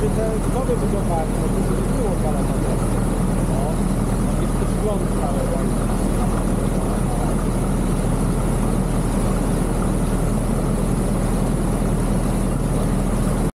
że te zgody wyglądają, to nie było parę. No, jest to